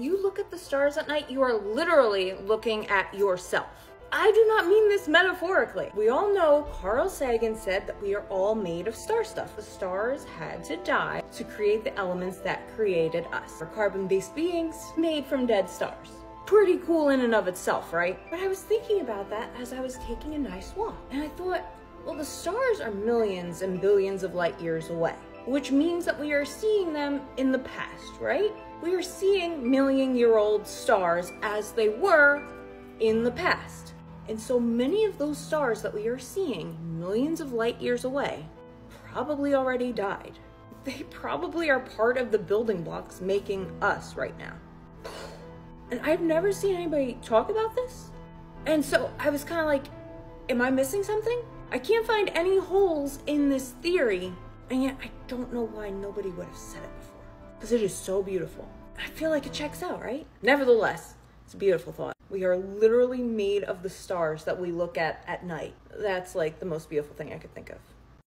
You look at the stars at night, you are literally looking at yourself. I do not mean this metaphorically. We all know Carl Sagan said that we are all made of star stuff. The stars had to die to create the elements that created us. We're carbon-based beings made from dead stars. Pretty cool in and of itself, right? But I was thinking about that as I was taking a nice walk. And I thought, well, the stars are millions and billions of light years away, which means that we are seeing them in the past, right? We are seeing million year old stars as they were in the past. And so many of those stars that we are seeing millions of light years away probably already died. They probably are part of the building blocks making us right now. And I've never seen anybody talk about this. And so I was kind of like, am I missing something? I can't find any holes in this theory, and yet I don't know why nobody would have said it before. Because it is so beautiful. I feel like it checks out, right? Nevertheless, it's a beautiful thought. We are literally made of the stars that we look at at night. That's like the most beautiful thing I could think of.